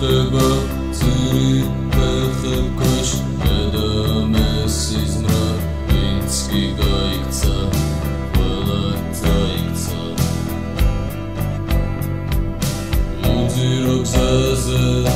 უწდება ძირი ფეხებქვეშ და მესიზმრა ვინც კი გაიქცა ყველა წაიქცა. უძირო გზაზე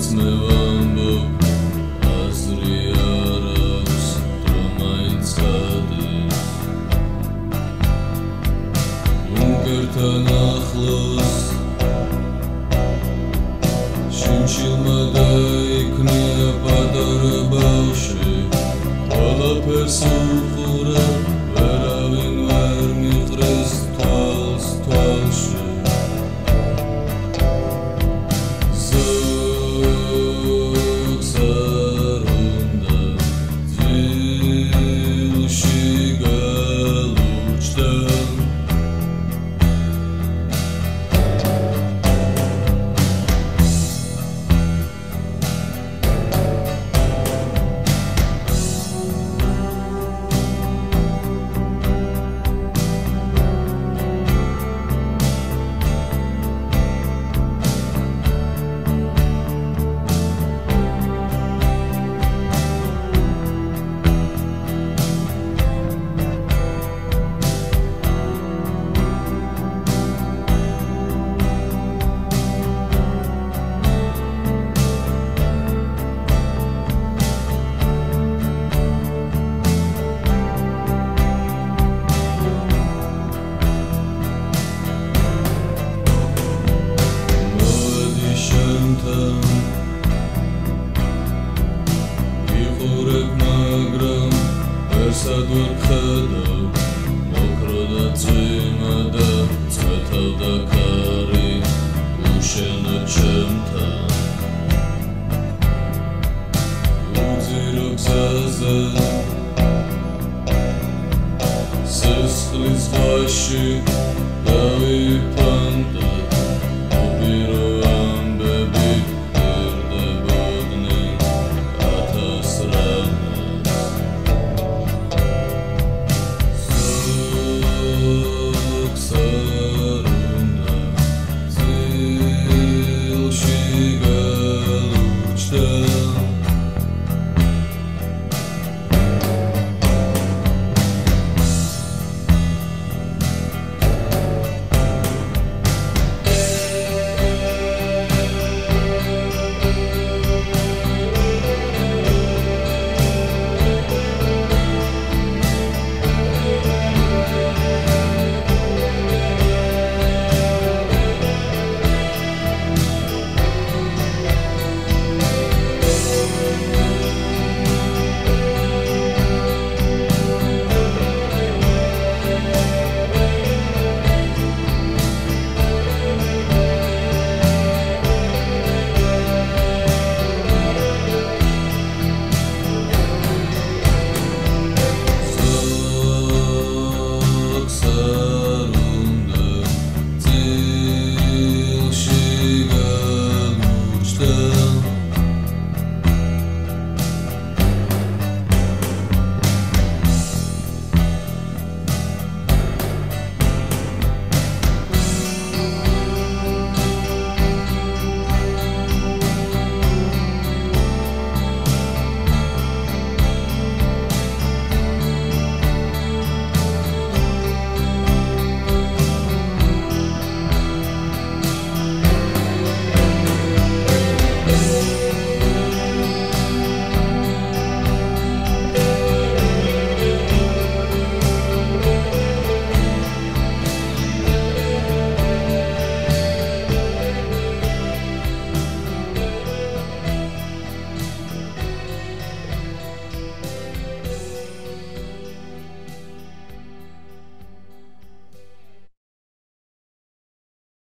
რასაც მე ვამბობ აზრი არ აქვს დრო მაინც გადის უნკერთან ახლოს წვიმა და წვეთავდა ქარი უშენო ჩემთან უძირო გზაზე სისხლის ზღვაში დავიფანტე